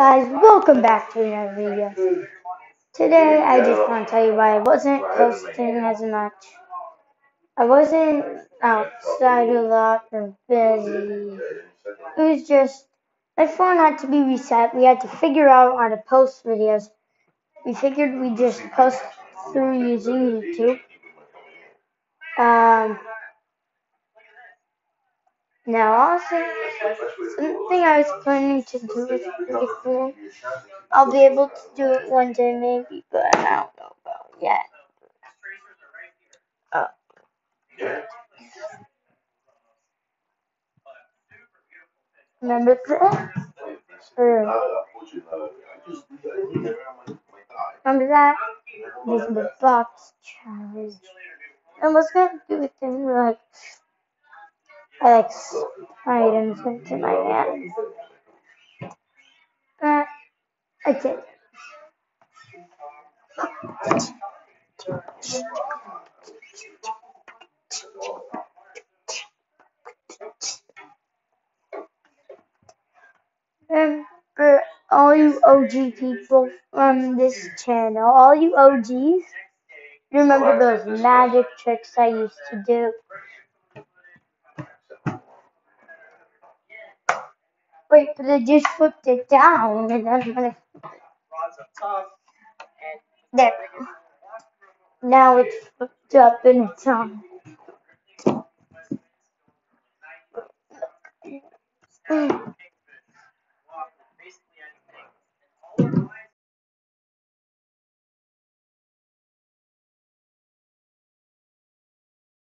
Guys, welcome back to another video. Today, I just want to tell you why I wasn't posting as much. I wasn't outside a lot or busy. It was just, my phone had to be reset. We had to figure out how to post videos. We figured we'd just post through using YouTube. Um, now also, something I was planning to do is pretty cool. I'll be able to do it one day maybe, but I don't know about yet. Oh. Remember that? Remember that? This is the box challenge. And what's gonna do with them like X items into my hand. Uh, okay. And for all you OG people from this channel, all you OGs, remember those magic tricks I used to do? Wait, but I just flipped it down and then when I there. Now it's flipped up and it's on. Mm.